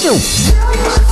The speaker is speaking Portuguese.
Tchau.